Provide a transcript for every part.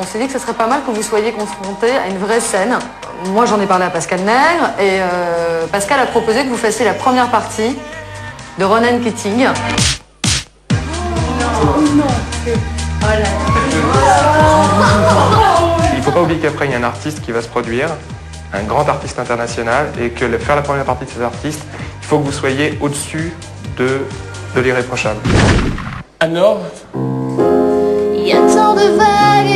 On s'est dit que ce serait pas mal que vous soyez confrontés à une vraie scène. Moi, j'en ai parlé à Pascal Nègre et euh, Pascal a proposé que vous fassiez la première partie de Ronan Keating. Il ne faut pas oublier qu'après, il y a un artiste qui va se produire, un grand artiste international, et que faire la première partie de cet artiste, il faut que vous soyez au-dessus de, de l'irréprochable. Alors, Il y a tant de vagues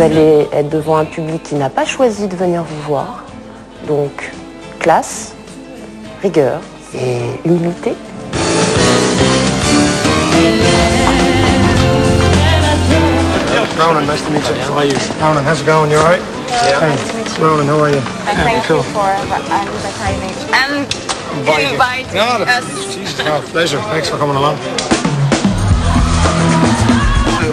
Vous allez être devant un public qui n'a pas choisi de venir vous voir. Donc, classe, rigueur et humilité. Ronan, nice to meet you. How are you? Ronan, how's it going? You alright? Yeah. Hey, Ronan, how are you? Thank you for inviting No, us. Jesus, no, pleasure. Thanks for coming along.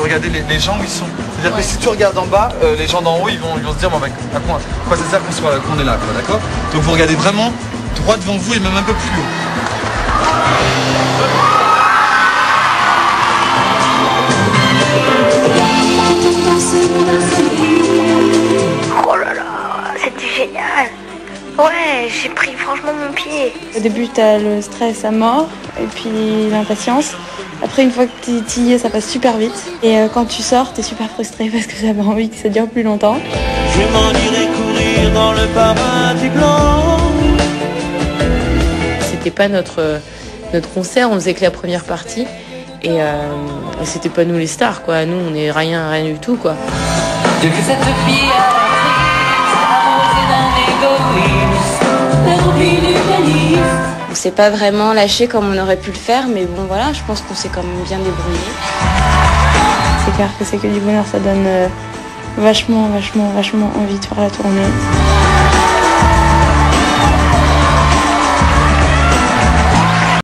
Regardez les, les gens où ils sont. C'est-à-dire que si tu regardes en bas, euh, les gens d'en haut ils vont, ils vont se dire bon, bah, à quoi, à quoi ça sert qu'on soit là, qu'on est là, quoi, d'accord? Donc vous regardez vraiment droit devant vous et même un peu plus haut. Ouais, j'ai pris franchement mon pied. Au début, tu as le stress à mort et puis l'impatience. Après, une fois que tu y es, ça passe super vite. Et euh, quand tu sors, tu es super frustré parce que j'avais envie que ça dure plus longtemps. je m'en irai courir dans le paradis blanc. C'était pas notre, notre concert, on faisait que la première partie. Et, euh, et c'était pas nous les stars, quoi. Nous, on est rien, rien du tout, quoi. Que cette fille s'est pas vraiment lâché comme on aurait pu le faire, mais bon, voilà, je pense qu'on s'est quand même bien débrouillé. C'est clair que c'est que du bonheur, ça donne euh, vachement, vachement, vachement envie de faire la tournée.